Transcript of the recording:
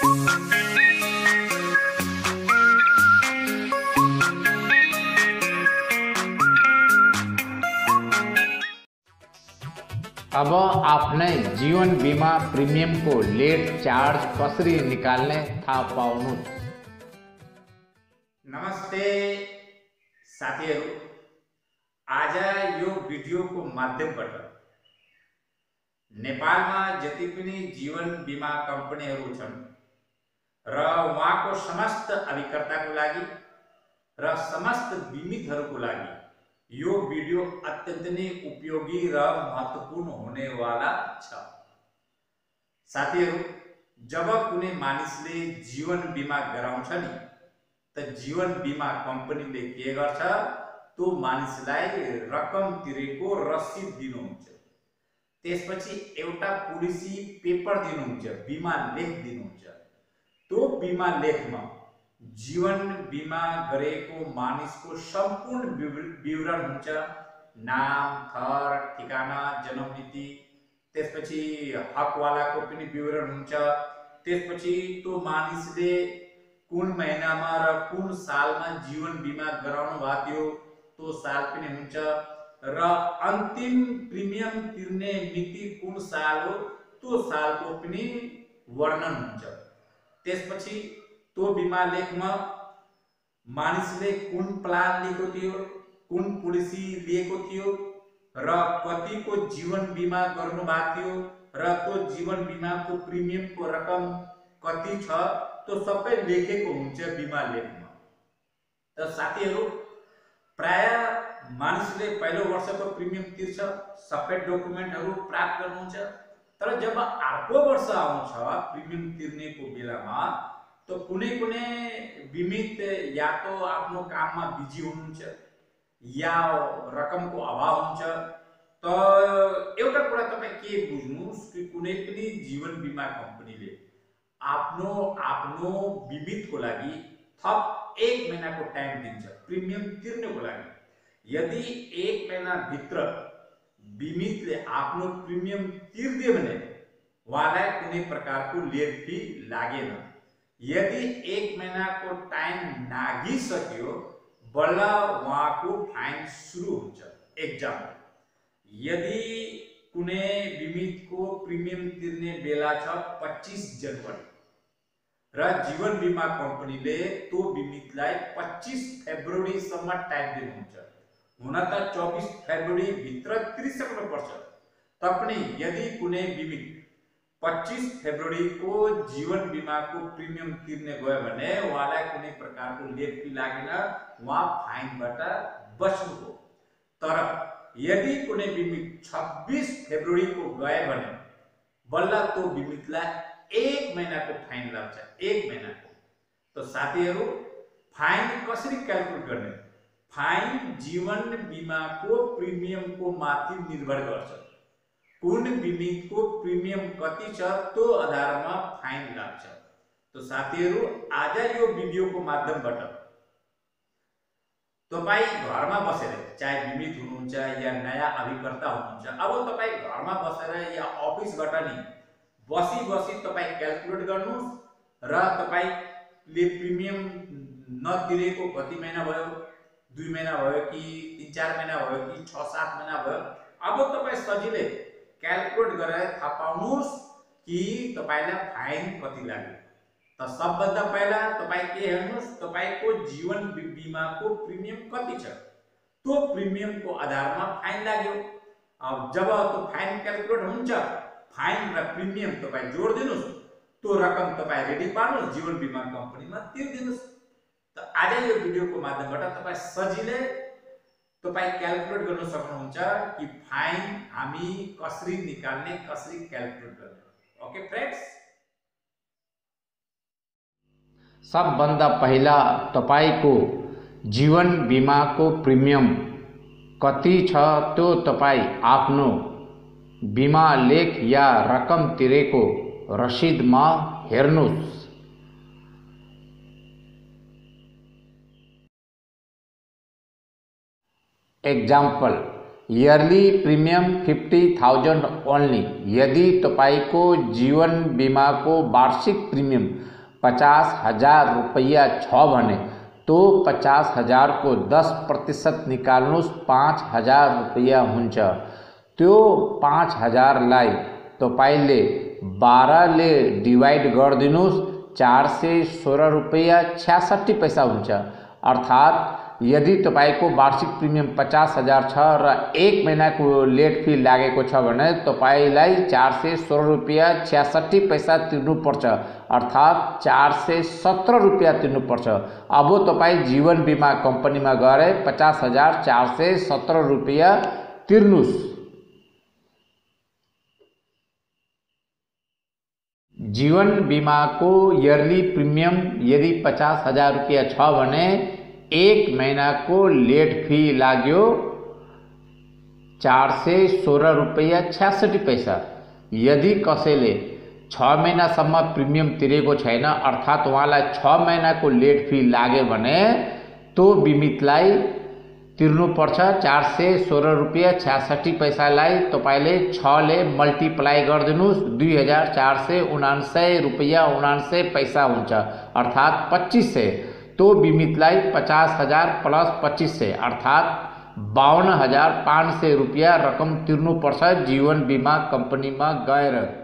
अब आपने जीवन बीमा प्रीमियम को लेट चार्ज कसरी निकाल्ने थाहा पाउनुहोस् नमस्ते साथीहरू आज यो भिडियोको माध्यमबाट नेपालमा जति पनि जीवन बिमा कम्पनीहरू छन् र उहाँको समस्त अभिकर्ताको लागि र समस्त बिमितहरूको लागि यो भिडियो अत्यन्त नै उपयोगी र महत्त्वपूर्ण हुनेवाला छ। साथीहरू, जब कुनै मानिसले जीवन बिमा नि, त जीवन बिमा कम्पनीले के गर्छ? त्यो मानिसलाई रकम तिरेको रसिद दिनुहुन्छ। त्यसपछि एउटा पोलिसी पेपर दिनुहुन्छ, बिमा लेख त्यो बिमा लेखमा, जीवन बिमा गरेको मानिसको सम्पूर्ण विवरण हुन्छ। नाम थर ठिकाना, जन्ममिति, त्यसपछि हकवालाको पनि विवरण हुन्छ। त्यसपछि त्यो मानिसले कुन महिनामा र कुन सालमा जीवन बिमा गराउनु भएको त्यो साल हुन्छ। र अन्तिम प्रिमियम तिर्ने मिति कुन साल हो, त्यो सालको पनि वर्णन हुन्छ। त्यसपछि त्यो बिमा लेखमा मानिसले कुन प्लान लिएको थियो कुन पोलिसी लिएको थियो र कतिको जीवन बिमा गर्नु भएको थियो र त्यो जीवन बिमाको प्रिमियमको रकम कति छ त्यो सबै लेखेको हुन्छ बिमा लेखमा त साथीहरू प्राय मानिसले पहिलो वर्षको प्रिमियम तिर्छ सबै डकुमेन्टहरू प्राप्त गर्नुहुन्छ। तर जब अर्को वर्ष आउँछ प्रिमियम तिर्नेको बेलामा त कुनै कुनै बिमित या त आफ्नो काममा बिजी हुनुहुन्छ या रकमको अभाव हुन्छ त एउटा कुरा तपाईँ के बुझ्नुहोस् कि कुनै पनि जीवन बिमा कम्पनीले आफ्नो आफ्नो बिमितको लागि थप एक महिनाको टाइम दिन्छ प्रिमियम तिर्नको लागि। यदि एक महिनाभित्र बिमितले आफ्नो प्रिमियम तिर्दियो भने उहाँलाई कुनै प्रकारको लेट फ़ी लागेन यदि एक महिनाको टाइम नागिसक्यो बल्ल उहाँको फाइन सुरु हुन्छ एक्जाम्पल यदि कुनै बिमितको प्रिमियम तिर्ने बेला छ पच्चिस जनवरी, र जीवन बिमा कम्पनीले त्यो बिमितलाई पच्चिस फेब्रुअरीसम्म टाइम दिनुहुन्छ हुन त चौबिस फेब्रुअरीभित्र तिरिसक्नुपर्छ तपनि यदि कुनै बिमित पच्चिस फेब्रुअरीको जीवन बिमाको प्रिमियम तिर्ने गयो भने उहाँलाई कुनै प्रकारको फ़ी लागेन, उहाँ फाइनबाट बच्नुभयो तर यदि कुनै बिमित छब्बिस फेब्रुअरीको गयो भने, बल्ल त्यो बिमितलाई एक महिनाको फाइन लाग्छ, एक महिनाको। त साथीहरू, फाइन कसरी क्यालकुलेट गर्ने? फाइन जीवन बिमाको प्रिमियमको माथि निर्भर गर्छ। कुन बिमितको प्रिमियम कति छ त्यो आधारमा फाइन लाग्छ। त साथीहरू आज यो भिडियोको माध्यमबाट तपाईँ घरमा बसेर चाहे बिमित हुनुहुन्छ या नयाँ अभिकर्ता हुनुहुन्छ अब तपाईँ घरमा बसेर या अफिसबाट नि बसी बसी तपाईँ क्यालकुलेट गर्नुहोस् र तपाईँले प्रिमियम नतिरेको कति महिना भयो दुई महिना भयो कि तिन चार महिना भयो कि छ सात महिना भयो अब तपाईँ सजिलै क्यालकुलेट गरेर थाहा पाउनुहोस् कि तपाईँलाई फाइन कति लाग्यो। त सबभन्दा पहिला तपाईँ के हेर्नुहोस् तपाईँको जीवन बिमाको प्रिमियम कति छ? त्यो प्रिमियमको आधारमा फाइन लाग्यो। अब जब त्यो फाइन क्यालकुलेट हुन्छ फाइन र प्रिमियम तपाईँ जोडिदिनुहोस् त्यो रकम तपाईँ रेडी पार्नुहोस् जीवन बिमा कम्पनीमा तिर्दिनुहोस्। त आज यो भिडियोको माध्यमबाट तपाईँ सजिलै तपाईँ क्यालकुलेट गर्न सक्नुहुन्छ कि फाइन हामी कसरी निकाल्ने कसरी क्यालकुलेट गर्ने। Okay friends? सबभन्दा पहिला तपाईँको जीवन बिमाको प्रिमियम कति छ त्यो तपाईँ आफ्नो बिमा लेख या रकम तिरेको रसिदमा हेर्नुहोस्। Example yearly premium fifty thousand only यदि तपाईँको जीवन बिमाको वार्षिक प्रिमियम पचास हज़ार रुपैयाँ छ भने तो पचास हजारको दस प्रतिशत निकाल्नुहोस् पाँच हज़ार रुपैयाँ हुन्छ त्यो पाँच हजारलाई तपाईँले बाह्रले डिभाइड गरिदिनुहोस् चार सय सोह्र रुपैयाँ छ्यासठी पैसा हुन्छ अर्थात् यदि तपाईँको वार्षिक प्रिमियम पचास हज़ार छ र एक महिनाको लेट फ़ी लागेको छ चार सय सोह्र रुपियाँ छ्यासठी पैसा तिर्नुपर्छ, अर्थात् चार सय सत्र रुपियाँ तिर्नुपर्छ। अब तपाईँ जीवन बिमा कम्पनीमा गएर पचास हज़ार चार सय सत्र रुपियाँ तिर्नुहोस्। जीवन बिमाको इयरली प्रिमियम यदि पचास हज़ार रुपियाँ छ भने एक महिनाको लेट फ़ी लाग्यो चार सय सोह्र रुपियाँ छ्यासठी पैसा। यदि कसैले छ महिनासम्म प्रिमियम तिरेको अर्थात् उहाँलाई छ महिनाको लेट फ़ी भने तो बिमितलाई तिर्नुपर्छ। चार सय सोह्र रुपियाँ छ्यासठी पैसालाई तपाईँले छले मल्टिप्लाई गरिदिनुहोस्। दुई हज़ार चार सय उनान्सय रुपियाँ उनान्सय पैसा हुन्छ, अर्थात् पच्चिस सय। तो बीमितलाई पचास हज़ार प्लस पच्चीस से, अर्थात बावन हज़ार पाँच सौ रुपया रकम तीर्न पर्छ जीवन बीमा कंपनी में